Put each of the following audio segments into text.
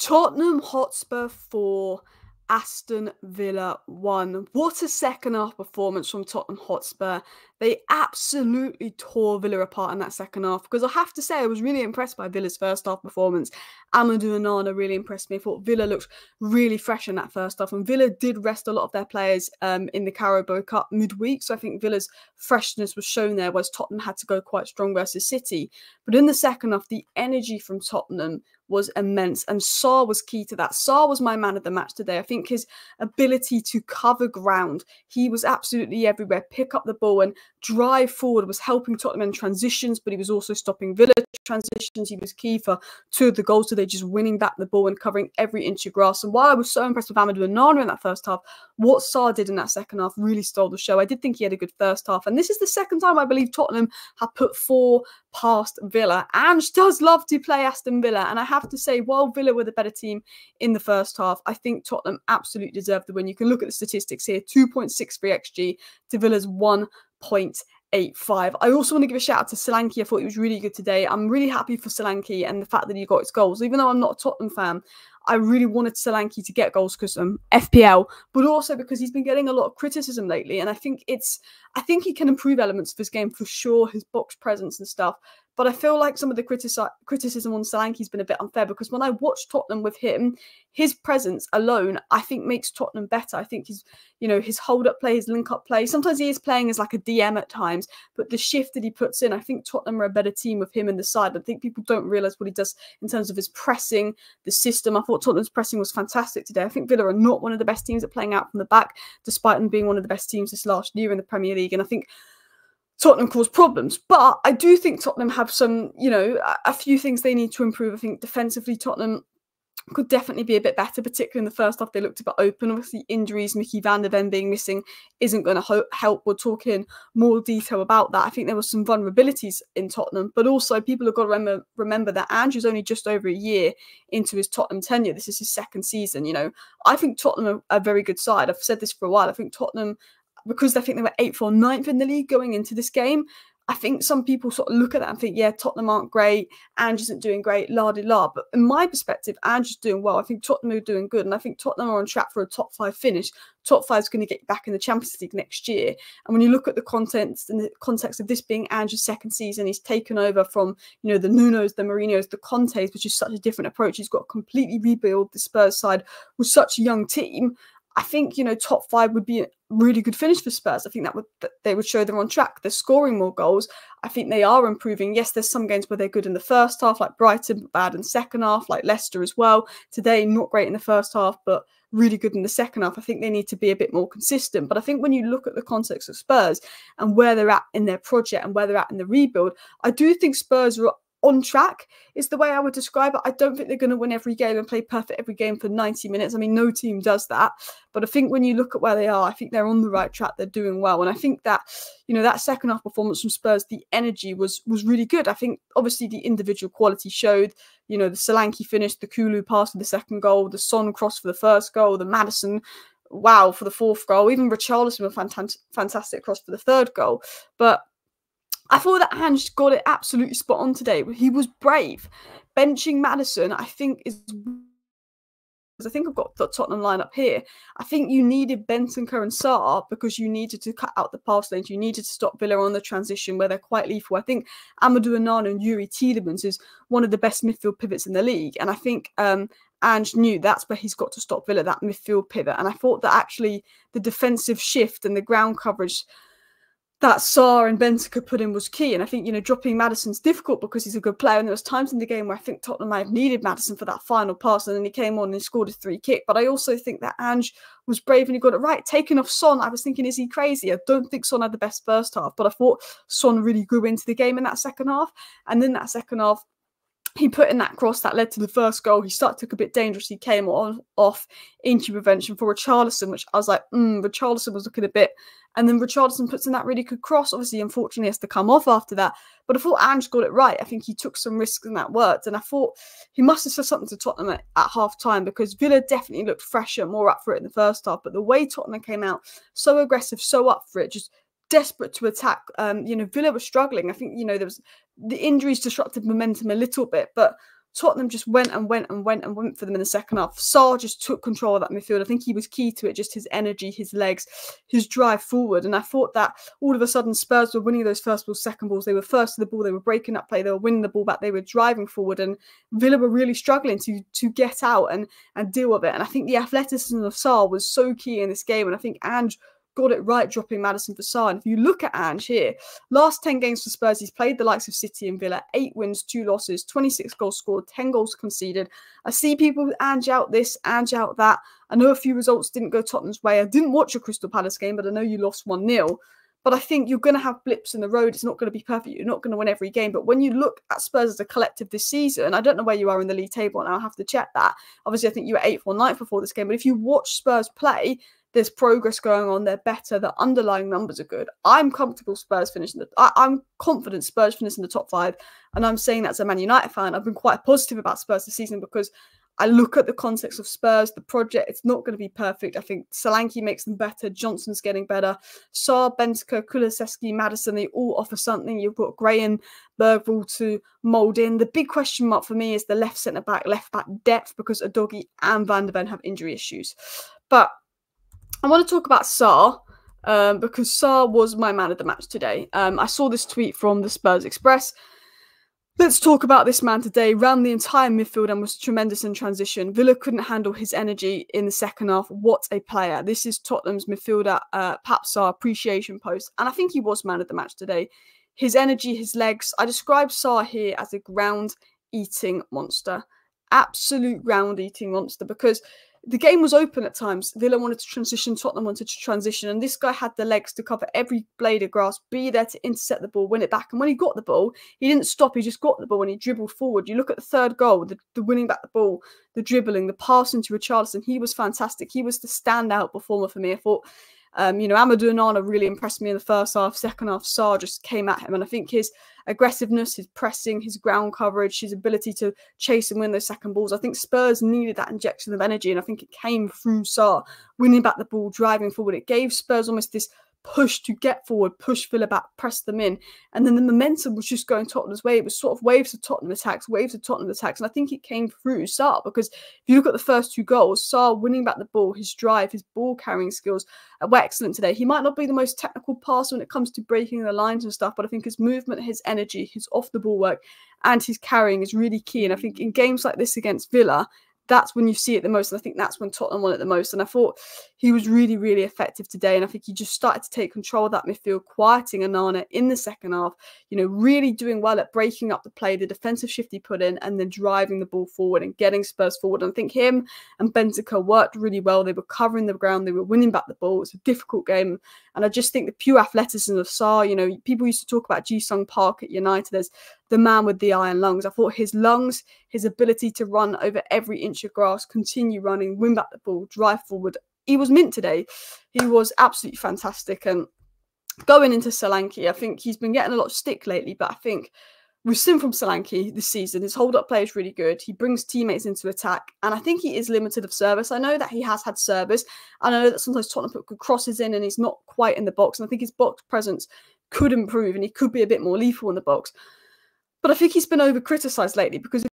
Tottenham Hotspur 4, Aston Villa 1. What a second half performance from Tottenham Hotspur. They absolutely tore Villa apart in that second half because I have to say I was really impressed by Villa's first half performance. Amadou Onana really impressed me. I thought Villa looked really fresh in that first half and Villa did rest a lot of their players um, in the Carabao Cup midweek. So I think Villa's freshness was shown there, whereas Tottenham had to go quite strong versus City. But in the second half, the energy from Tottenham was immense. And Sarr was key to that. Sarr was my man of the match today. I think his ability to cover ground, he was absolutely everywhere, pick up the ball and drive forward, was helping Tottenham in transitions, but he was also stopping Villa transitions. He was key for two of the goals today, just winning back the ball and covering every inch of grass. And while I was so impressed with Amadou Onana in that first half, what Sarr did in that second half really stole the show. I did think he had a good first half. And this is the second time I believe Tottenham have put four past Villa. Ange does love to play Aston Villa. And I have to say, while Villa were the better team in the first half, I think Tottenham absolutely deserved the win. You can look at the statistics here 2.63 XG to Villa's 1.85. I also want to give a shout out to Solanke. I thought he was really good today. I'm really happy for Solanke and the fact that he got his goals. Even though I'm not a Tottenham fan, I really wanted Solanke to get goals because um FPL, but also because he's been getting a lot of criticism lately. And I think it's I think he can improve elements of his game for sure, his box presence and stuff. But I feel like some of the critici- criticism on Solanke's been a bit unfair because when I watch Tottenham with him, his presence alone, I think makes Tottenham better. I think he's, you know, his hold up play, his link up play. Sometimes he is playing as like a DM at times, but the shift that he puts in, I think Tottenham are a better team with him in the side. I think people don't realise what he does in terms of his pressing, the system. I thought Tottenham's pressing was fantastic today. I think Villa are not one of the best teams at playing out from the back, despite them being one of the best teams this last year in the Premier League. And I think Tottenham cause problems. But I do think Tottenham have some, you know, a, few things they need to improve. I think defensively, Tottenham could definitely be a bit better, particularly in the first half. They looked a bit open. Obviously, injuries, Micky van de Ven being missing isn't going to help. We'll talk in more detail about that. I think there were some vulnerabilities in Tottenham, but also people have got to remember, remember that Ange's only just over a year into his Tottenham tenure. This is his second season. You know, I think Tottenham are a very good side. I've said this for a while. I think Tottenham because I think they were eighth or ninth in the league going into this game. I think some people sort of look at that and think, yeah, Tottenham aren't great, Ange isn't doing great, la di la. But in my perspective, Ange is doing well. I think Tottenham are doing good, and I think Tottenham are on track for a top five finish. Top five is going to get back in the Champions League next year. And when you look at the contents and the context of this being Ange's second season, he's taken over from you know the Nunos, the Mourinho's, the Contes, which is such a different approach. He's got completely rebuild the Spurs side with such a young team. I think you know top five would be a really good finish for Spurs. I think that would that they would show they're on track. They're scoring more goals. I think they are improving. Yes, there's some games where they're good in the first half, like Brighton, but bad in second half, like Leicester as well. Today, not great in the first half, but really good in the second half. I think they need to be a bit more consistent. But I think when you look at the context of Spurs and where they're at in their project and where they're at in the rebuild, I do think Spurs are on track is the way I would describe it. I don't think they're going to win every game and play perfect every game for 90 minutes. I mean, no team does that. But I think when you look at where they are, I think they're on the right track. They're doing well. And I think that, you know, that second half performance from Spurs, the energy was was really good. I think obviously the individual quality showed, you know, the Solanke finish, the Kulu pass for the second goal, the Son cross for the first goal, the Maddison wow for the fourth goal. Even Richarlison were fantastic, fantastic cross for the third goal. But I thought that Ange got it absolutely spot on today. He was brave. Benching Maddison, I think, is I think I've got the Tottenham line up here. I think you needed Bentancur and Sarr because you needed to cut out the pass lanes. You needed to stop Villa on the transition where they're quite lethal. I think Amadou Onana and Yuri Tielemans is one of the best midfield pivots in the league. And I think um, Ange knew that's where he's got to stop Villa, that midfield pivot. And I thought that actually the defensive shift and the ground coverage that Sarr and Bentancur put in was key. And I think, you know, dropping Maddison's difficult because he's a good player. And there was times in the game where I think Tottenham might have needed Maddison for that final pass. And then he came on and scored a free kick. But I also think that Ange was brave and he got it right. Taking off Son, I was thinking, is he crazy? I don't think Son had the best first half, but I thought Son really grew into the game in that second half. And then that second half, he put in that cross that led to the first goal. He started to look a bit dangerous. He came on off into prevention for Richarlison, which I was like, mm, Richarlison was looking a bit. And then Richarlison puts in that really good cross. Obviously, unfortunately, has to come off after that. But I thought Ange got it right. I think he took some risks and that worked. And I thought he must have said something to Tottenham at, at half time because Villa definitely looked fresher, more up for it in the first half. But the way Tottenham came out, so aggressive, so up for it, just desperate to attack. Um, you know, Villa was struggling. I think, you know, there was the injuries disrupted momentum a little bit, but Tottenham just went and went and went and went for them in the second half. Sarr just took control of that midfield. I think he was key to it, just his energy, his legs, his drive forward. And I thought that all of a sudden Spurs were winning those first balls, second balls. They were first to the ball. They were breaking up play. They were winning the ball back. They were driving forward. And Villa were really struggling to to get out and and deal with it. And I think the athleticism of Sarr was so key in this game. And I think Ange got it right dropping Maddison for. And if you look at Ange here, last 10 games for Spurs, he's played the likes of City and Villa, eight wins, two losses, 26 goals scored, 10 goals conceded. I see people Ange out this, Ange out that. I know a few results didn't go Tottenham's way. I didn't watch a Crystal Palace game, but I know you lost 1 0. But I think you're going to have blips in the road. It's not going to be perfect. You're not going to win every game. But when you look at Spurs as a collective this season, I don't know where you are in the league table, and I'll have to check that. Obviously, I think you were eighth or ninth before this game. But if you watch Spurs play, there's progress going on. They're better. The underlying numbers are good. I'm comfortable Spurs finishing the. I, am confident Spurs finishing the top five, and I'm saying that as a Man United fan. I've been quite positive about Spurs this season because I look at the context of Spurs, the project. It's not going to be perfect. I think Solanke makes them better. Johnson's getting better. Sarr, Bentancur, Kulusevski, Maddison, they all offer something. You've got Gray and Bergvall to mould in. The big question mark for me is the left centre back, left back depth because Udogie and Van de Ven have injury issues. But I want to talk about Sarr um, because Sarr was my man of the match today. Um, I saw this tweet from the Spurs Express. Let's talk about this man today. Ran the entire midfield and was tremendous in transition. Villa couldn't handle his energy in the second half. What a player! This is Tottenham's midfielder, uh, Pape Sarr appreciation post, and I think he was man of the match today. His energy, his legs. I describe Sarr here as a ground-eating monster, absolute ground-eating monster because the game was open at times. Villa wanted to transition, Tottenham wanted to transition, and this guy had the legs to cover every blade of grass, be there to intercept the ball, win it back. And when he got the ball, he didn't stop, he just got the ball and he dribbled forward. You look at the third goal, the, the winning back the ball, the dribbling, the passing to Richarlison, he was fantastic. He was the standout performer for me. I thought um, you know, Amadou Onana really impressed me in the first half. Second half, Sarr just came at him. And I think his aggressiveness, his pressing, his ground coverage, his ability to chase and win those second balls, I think Spurs needed that injection of energy. And I think it came through Sarr, winning back the ball, driving forward. It gave Spurs almost this push to get forward, push Villa back, press them in. And then the momentum was just going Tottenham's way. It was sort of waves of Tottenham attacks, waves of Tottenham attacks. And I think it came through Sarr because if you look at the first two goals, Sarr winning back the ball, his drive, his ball carrying skills were excellent today. He might not be the most technical passer when it comes to breaking the lines and stuff, but I think his movement, his energy, his off the ball work, and his carrying is really key. And I think in games like this against Villa, that's when you see it the most. And I think that's when Tottenham won it the most. And I thought he was really, really effective today. And I think he just started to take control of that midfield, quieting Onana in the second half, you know, really doing well at breaking up the play, the defensive shift he put in, and then driving the ball forward and getting Spurs forward. And I think him and Bentancur worked really well. They were covering the ground, they were winning back the ball. It was a difficult game. And I just think the pure athleticism of Sarr, you know, people used to talk about Ji-sung Park at United as the man with the iron lungs. I thought his lungs, his ability to run over every inch of grass, continue running, win back the ball, drive forward. He was mint today. He was absolutely fantastic. And going into Solanke, I think he's been getting a lot of stick lately, but I think we've seen from Solanke this season, his hold up play is really good. He brings teammates into attack, and I think he is limited of service. I know that he has had service. I know that sometimes Tottenham put good crosses in and he's not quite in the box. And I think his box presence could improve and he could be a bit more lethal in the box. But I think he's been over criticised lately because if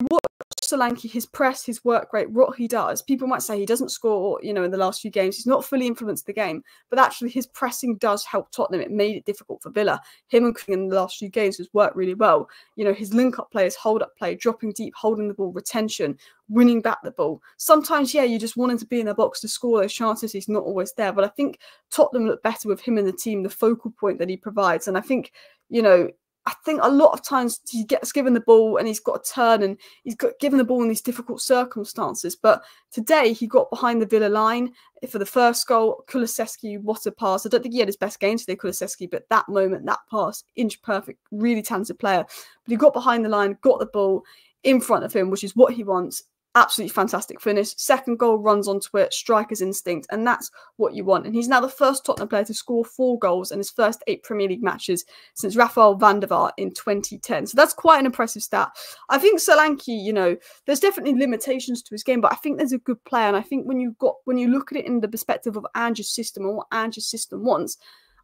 you watch Solanke, his press, his work rate, what he does, people might say he doesn't score, you know, in the last few games. He's not fully influenced the game, but actually his pressing does help Tottenham. It made it difficult for Villa. Him and King in the last few games has worked really well. You know, his link up play, his hold up play, dropping deep, holding the ball, retention, winning back the ball. Sometimes, yeah, you just want him to be in the box to score those chances. He's not always there, but I think Tottenham look better with him in the team, the focal point that he provides. And I think, you know, I think a lot of times he gets given the ball and he's got a turn and he's got given the ball in these difficult circumstances. But today he got behind the Villa line for the first goal. Kulusevski, what a pass! I don't think he had his best game today, Kulusevski, but that moment, that pass, inch perfect, really talented player. But he got behind the line, got the ball in front of him, which is what he wants, absolutely fantastic finish. Second goal runs onto it, striker's instinct, and that's what you want. And he's now the first Tottenham player to score four goals in his first eight Premier League matches since Rafael van der Vaart in 2010. So that's quite an impressive stat. I think Solanke, you know, there's definitely limitations to his game, but I think there's a good player. And I think when you got when you look at it in the perspective of Ange's system and what Ange's system wants,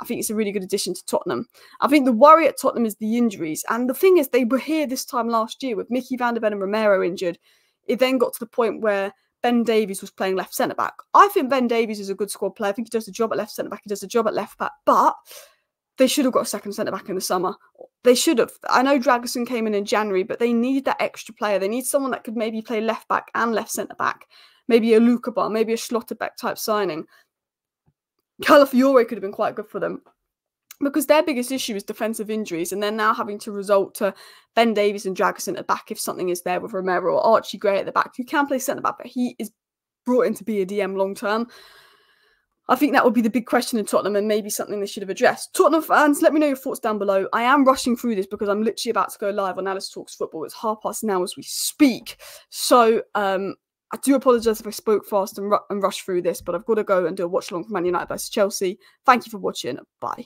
I think it's a really good addition to Tottenham. I think the worry at Tottenham is the injuries. And the thing is, they were here this time last year with Micky van de Ven and Romero injured. It then got to the point where Ben Davies was playing left centre back. I think Ben Davies is a good squad player. I think he does a job at left centre back. He does a job at left back. But they should have got a second centre back in the summer. They should have. I know Dragusin came in in January, but they need that extra player. They need someone that could maybe play left back and left centre back. Maybe a Luca maybe a Schlotterbeck type signing. Calafiore could have been quite good for them because their biggest issue is defensive injuries, and they're now having to resort to Ben Davies and Dragusin at the back if something is there with Romero or Archie Gray at the back, who can play centre back, but he is brought in to be a DM long term. I think that would be the big question in Tottenham and maybe something they should have addressed. Tottenham fans, let me know your thoughts down below. I am rushing through this because I'm literally about to go live on Alice Talks Football. It's half past now as we speak. So um, I do apologise if I spoke fast and, ru- and rushed through this, but I've got to go and do a watch along for Man United versus Chelsea. Thank you for watching. Bye.